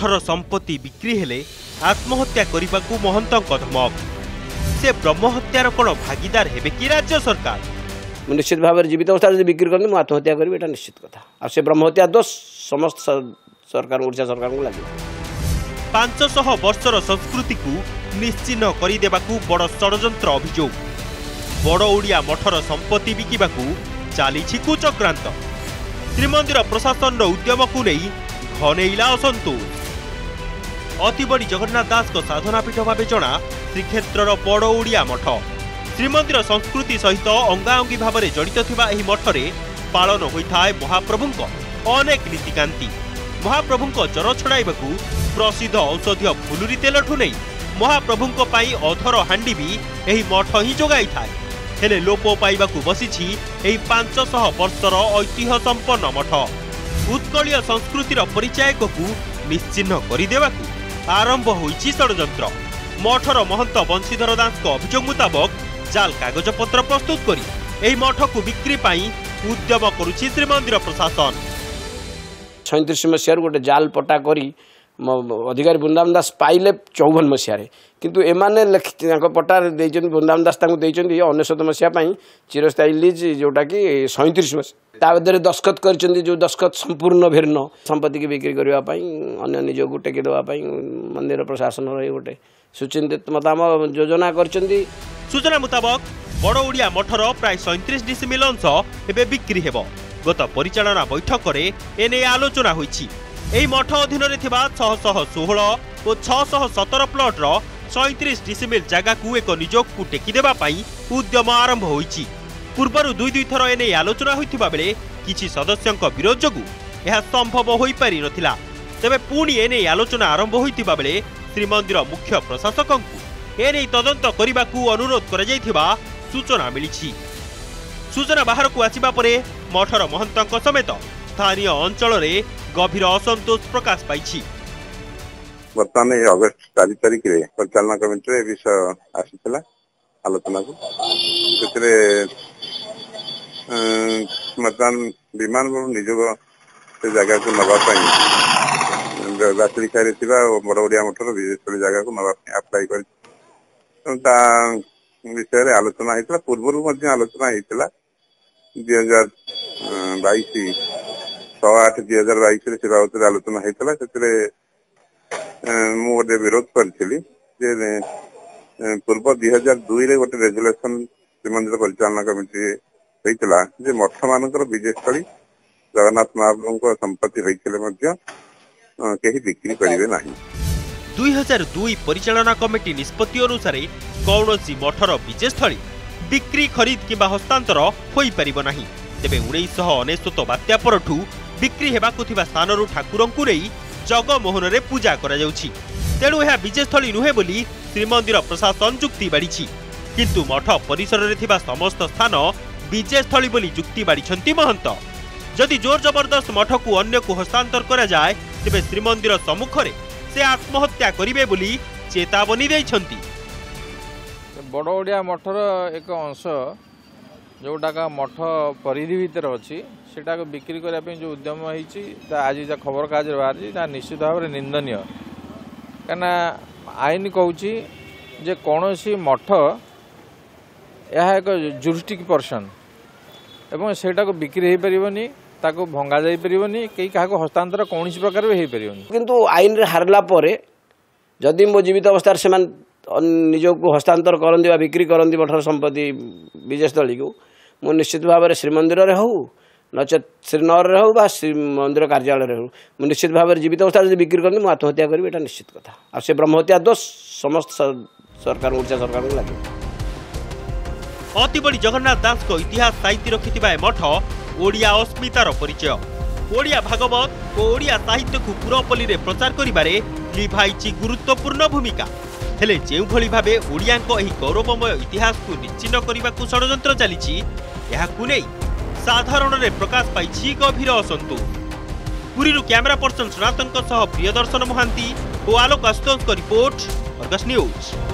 ମଠର ସମ୍ପତ୍ତି ବିକ୍ରି ହେଲେ ଆତ୍ମହତ୍ୟା କରିବାକୁ ମହନ୍ତଙ୍କ ଧମକ। ସେ ବ୍ରହ୍ମହତ୍ୟାର କ'ଣ ଭାଗିଦାର ହେବେ କି ରାଜ୍ୟ ସରକାର? ମୁଁ ନିଶ୍ଚିତ ଭାବରେ ଜୀବିତ ଅବସ୍ଥାରେ ଯଦି ବିକ୍ରି କରନ୍ତି ମୁଁ ଆତ୍ମହତ୍ୟା କରିବି ଏଇଟା ନିଶ୍ଚିତ କଥା। ଆଉ ସେ ବ୍ରହ୍ମହତ୍ୟା ଦୋଷ ସମସ୍ତ ସରକାର ଓଡ଼ିଶା ସରକାରଙ୍କୁ ଲାଗିବ। ପାଞ୍ଚଶହ ବର୍ଷର ସଂସ୍କୃତିକୁ ନିଶ୍ଚିହ୍ନ କରିଦେବାକୁ ବଡ଼ ଷଡ଼ଯନ୍ତ୍ର ଅଭିଯୋଗ। ବଡ଼ ଓଡ଼ିଆ ମଠର ସମ୍ପତ୍ତି ବିକିବାକୁ ଚାଲିଛି କୁଚକ୍ରାନ୍ତ। ଶ୍ରୀମନ୍ଦିର ପ୍ରଶାସନର ଉଦ୍ୟମକୁ ନେଇ ଘନେଇଲା ଅସନ୍ତୋଷ। ଅତିବଡ଼ି ଜଗନ୍ନାଥ ଦାସଙ୍କ ସାଧନାପୀଠ ଭାବେ ଜଣା ଶ୍ରୀକ୍ଷେତ୍ରର ବଡ଼ ଓଡ଼ିଆ ମଠ। ଶ୍ରୀମନ୍ଦିର ସଂସ୍କୃତି ସହିତ ଅଙ୍ଗାଅଙ୍ଗୀ ଭାବରେ ଜଡ଼ିତ ଥିବା ଏହି ମଠରେ ପାଳନ ହୋଇଥାଏ ମହାପ୍ରଭୁଙ୍କ ଅନେକ ନୀତିକାନ୍ତି। ମହାପ୍ରଭୁଙ୍କ ଜ୍ୱର ଛଡ଼ାଇବାକୁ ପ୍ରସିଦ୍ଧ ଔଷଧୀୟ ଫୁଲୁରି ତେଲଠୁ ନେଇ ମହାପ୍ରଭୁଙ୍କ ପାଇଁ ଅଧର ହାଣ୍ଡି ବି ଏହି ମଠ ହିଁ ଯୋଗାଇଥାଏ। ହେଲେ ଲୋପ ପାଇବାକୁ ବସିଛି ଏହି ପାଞ୍ଚଶହ ବର୍ଷର ଐତିହ୍ୟ ସମ୍ପନ୍ନ ମଠ। ଉତ୍କଳୀୟ ସଂସ୍କୃତିର ପରିଚାୟକକୁ ନିଶ୍ଚିହ୍ନ କରିଦେବାକୁ আরম্ভ হয়েছে ষড়যন্ত্র। মঠর মহন্ত বংশীধর দাস অভিযোগ মুতাবক জাল কাগজপত্র প্রস্তুত করে এই মঠকু বিক্রি পাই উদ্যম করুছি শ্রীমন্দির প্রশাসন ছয়ত্রিশ মশিয়ার গোটে জাল পটা করে ଅଧିକାରୀ ବୃନ୍ଦାବନ ଦାସ ପାଇଲେ ଚଉବନ ମସିହାରେ। କିନ୍ତୁ ଏମାନେ ତାଙ୍କ ପଟାରେ ଦେଇଛନ୍ତି ବୃନ୍ଦାବନ ଦାସ ତାଙ୍କୁ ଦେଇଛନ୍ତି ଅନେଶ୍ୱତ ମସିହା ପାଇଁ ଚିରସ୍ଥାୟୀ ଲିଜ୍ ଯେଉଁଟାକି ସଇଁତିରିଶ ମସିହା। ତା ଭିତରେ ଦସ୍ତଖତ କରିଛନ୍ତି ଯେଉଁ ଦସ୍ତଖତ ସମ୍ପୂର୍ଣ୍ଣ ଭିନ୍ନ ସମ୍ପତ୍ତିକି ବିକ୍ରି କରିବା ପାଇଁ ଅନ୍ୟ ନିଜକୁ ଟେକି ଦେବା ପାଇଁ ମନ୍ଦିର ପ୍ରଶାସନର ଏଇ ଗୋଟେ ସୁଚିନ୍ତିତ ମତାମ ଯୋଜନା କରିଛନ୍ତି। ସୂଚନା ମୁତାବକ ବଡ଼ ଓଡ଼ିଆ ମଠର ପ୍ରାୟ ସଇଁତିରିଶ ଡିସିମିଲ ଅଂଶ ଏବେ ବିକ୍ରି ହେବ। ଗତ ପରିଚାଳନା ବୈଠକରେ ଏନେଇ ଆଲୋଚନା ହୋଇଛି। ଏହି ମଠ ଅଧୀନରେ ଥିବା ଛଅଶହ ଷୋହଳ ଓ ଛଅଶହ ସତର ପ୍ଲଟର ସଇଁତିରିଶ ଡିସିମିଲ ଜାଗାକୁ ଏକ ନିଯୋଗକୁ ଟେକିଦେବା ପାଇଁ ଉଦ୍ୟମ ଆରମ୍ଭ ହୋଇଛି। ପୂର୍ବରୁ ଦୁଇ ଦୁଇ ଥର ଏନେଇ ଆଲୋଚନା ହୋଇଥିବା ବେଳେ କିଛି ସଦସ୍ୟଙ୍କ ବିରୋଧ ଯୋଗୁଁ ଏହା ସମ୍ଭବ ହୋଇପାରିନଥିଲା ତେବେ ପୁଣି ଏନେଇ ଆଲୋଚନା ଆରମ୍ଭ ହୋଇଥିବା ବେଳେ ଶ୍ରୀମନ୍ଦିର ମୁଖ୍ୟ ପ୍ରଶାସକଙ୍କୁ ଏନେଇ ତଦନ୍ତ କରିବାକୁ ଅନୁରୋଧ କରାଯାଇଥିବା ସୂଚନା ମିଳିଛି। ସୂଚନା ବାହାରକୁ ଆସିବା ପରେ ମଠର ମହନ୍ତଙ୍କ ସମେତ ସ୍ଥାନୀୟ ଅଞ୍ଚଳରେ ଗଭୀର ଅସନ୍ତୋଷ ପ୍ରକାଶ ପାଇଛି। ବର୍ତ୍ତମାନ ଏଇ ଅଗଷ୍ଟ ଚାରି ତାରିଖରେ ପରିଚାଳନା କମିଟିରେ ଏ ବିଷୟ ଆସିଥିଲା ଆଲୋଚନାକୁ। ସେଥିରେ ଅଁ, ବର୍ତ୍ତମାନ ବିମାନ ବନ୍ଦର ନିଯୋଗ ସେ ଜାଗାକୁ ନେବା ପାଇଁ ରାତ୍ରିକାରେ ଥିବା ବଡ ଓଡିଆ ମଠର ବିଶେଷ ଜାଗାକୁ ନେବା ପାଇଁ ଆପ୍ଲାଏ କରିଛି। ତେଣୁ ତା ବିଷୟରେ ଆଲୋଚନା ହେଇଥିଲା। ପୂର୍ବରୁ ମଧ୍ୟ ଆଲୋଚନା ହେଇଥିଲା। ଦୁଇ ହଜାର ବାଇଶ ଛଅ ଆଠ ଦୁଇ ହଜାର ବାଇଶରେ ସେ ବାବଦରେ ଆଲୋଚନା ହେଇଥିଲା ସେଥିରେ ଏଁ, ମୁଁ ଗୋଟେ ବିରୋଧ କରିଥିଲି ଯେ ଏଁ, ପୂର୍ବ ଦୁଇ ହଜାର ଦୁଇରେ ଗୋଟେ ରେଜୁଲେସନ ଶ୍ରୀମନ୍ଦିର ପରିଚାଳନା କମିଟି ହେଇଥିଲା ଯେ ମଠ ମାନଙ୍କର ବିଜୟସ୍ଥଳୀ ଜଗନ୍ନାଥ ମହାପ୍ରଭୁଙ୍କ ସମ୍ପତ୍ତି ହୋଇଥିଲେ ମଧ୍ୟ ଅଁ, କେହି ବିକ୍ରି କରିବେ ନାହିଁ। ଦୁଇ ହଜାର ଦୁଇ ପରିଚାଳନା କମିଟି ନିଷ୍ପତ୍ତି ଅନୁସାରେ କୌଣସି ମଠର ବିଜେସ୍ଥଳୀ ବିକ୍ରି ଖରିଦ କିମ୍ବା ହସ୍ତାନ୍ତର ହୋଇପାରିବ ନାହିଁ। ତେବେ ଉଣେଇଶହ ଅନେଶ୍ୱତ ବାତ୍ୟା ପରଠୁ ବିକ୍ରି ହେବାକୁ ଥିବା ସ୍ଥାନରୁ ଠାକୁରଙ୍କୁ ନେଇ ଜଗମୋହନରେ ପୂଜା କରାଯାଉଛି। ତେଣୁ ଏହା ବିଜେସ୍ଥଳୀ ନୁହେଁ ବୋଲି ଶ୍ରୀମନ୍ଦିର ପ୍ରଶାସନ ଯୁକ୍ତି ବାଢ଼ିଛି। କିନ୍ତୁ ମଠ ପରିସରରେ ଥିବା ସମସ୍ତ ସ୍ଥାନ ବିଜେସ୍ଥଳୀ ବୋଲି ଯୁକ୍ତି ବାଢ଼ିଛନ୍ତି ମହନ୍ତ। ଯଦି ଜୋର ଜବରଦସ୍ତ ମଠକୁ ଅନ୍ୟକୁ ହସ୍ତାନ୍ତର କରାଯାଏ ତେବେ ଶ୍ରୀମନ୍ଦିର ସମ୍ମୁଖରେ ସେ ଆତ୍ମହତ୍ୟା କରିବେ ବୋଲି ଚେତାବନୀ ଦେଇଛନ୍ତି। ବଡ଼ ଓଡ଼ିଆ ମଠର ଏକ ଅଂଶ ଯେଉଁଟାକ ମଠ ପରିଧି ଭିତରେ ଅଛି ସେଟାକୁ ବିକ୍ରି କରିବା ପାଇଁ ଯେଉଁ ଉଦ୍ୟମ ହେଇଛି ତା ଆଜି ଯାହା ଖବରକାଗଜରେ ବାହାରିଛି ତାହା ନିଶ୍ଚିତ ଭାବରେ ନିନ୍ଦନୀୟ। କାହିଁକିନା ଆଇନ କହୁଛି ଯେ କୌଣସି ମଠ ଏହା ଏକ ଜୁରିଷ୍ଟିକ୍ ପର୍ସନ୍ ଏବଂ ସେଇଟାକୁ ବିକ୍ରି ହେଇପାରିବନି ତାକୁ ଭଙ୍ଗା ଯାଇପାରିବନି କେହି କାହାକୁ ହସ୍ତାନ୍ତର କୌଣସି ପ୍ରକାର ବି ହେଇପାରିବନି। କିନ୍ତୁ ଆଇନରେ ହାରିଲା ପରେ ଯଦି ମୋ ଜୀବିତ ଅବସ୍ଥାରେ ସେମାନେ ନିଜକୁ ହସ୍ତାନ୍ତର କରନ୍ତି ବା ବିକ୍ରି କରନ୍ତି ମଠର ସମ୍ପତ୍ତି ବିଜୟସ୍ଥଳୀକୁ ମୁଁ ନିଶ୍ଚିତ ଭାବରେ ଶ୍ରୀମନ୍ଦିରରେ ହେଉ ନଚେତ୍ ଶ୍ରୀନଗରରେ ହେଉ ବା ଶ୍ରୀମନ୍ଦିର କାର୍ଯ୍ୟାଳୟରେ ହେଉ ମୁଁ ନିଶ୍ଚିତ ଭାବରେ ଜୀବିତ ଅବସ୍ଥାରେ ଯଦି ବିକ୍ରି କରନ୍ତି ମୁଁ ଆତ୍ମହତ୍ୟା କରିବି ଏଇଟା ନିଶ୍ଚିତ କଥା। ଆଉ ସେ ବ୍ରହ୍ମହତ୍ୟା ଦୋଷ ସମସ୍ତ ସରକାର ଓଡ଼ିଶା ସରକାରଙ୍କୁ ଲାଗିବ ଅତିବଡ଼ି ଜଗନ୍ନାଥ ଦାସଙ୍କ ଇତିହାସ ସାଇତି ରଖିଥିବା ଏ ମଠ ଓଡ଼ିଆ ଅସ୍ମିତାର ପରିଚୟ। ଓଡ଼ିଆ ଭାଗବତ ଓ ଓଡ଼ିଆ ସାହିତ୍ୟକୁ ପୁରପଲ୍ଲୀରେ ପ୍ରଚାର କରିବାରେ ଲିଭାଇଛି ଗୁରୁତ୍ୱପୂର୍ଣ୍ଣ ଭୂମିକା। ହେଲେ ଯେଉଁଭଳି ଭାବେ ଓଡ଼ିଆଙ୍କ ଏହି ଗୌରବମୟ ଇତିହାସକୁ ନିଶ୍ଚିହ୍ନ କରିବାକୁ ଷଡ଼ଯନ୍ତ୍ର ଚାଲିଛି ଏହାକୁ ନେଇ ସାଧାରଣରେ ପ୍ରକାଶ ପାଇଛି ଗଭୀର ଅସନ୍ତୋଷ। ପୁରୀରୁ କ୍ୟାମେରା ପର୍ସନ ସନାତନଙ୍କ ସହ ପ୍ରିୟଦର୍ଶନ ମହାନ୍ତି ଓ ଆଲୋକ ଆଶୁତୋଷଙ୍କ ରିପୋର୍ଟ ଅର୍ଗସ୍ ନ୍ୟୁଜ୍।